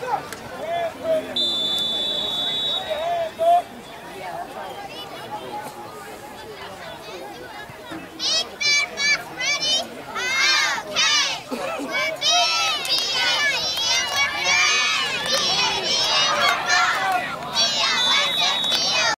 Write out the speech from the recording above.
Yeah.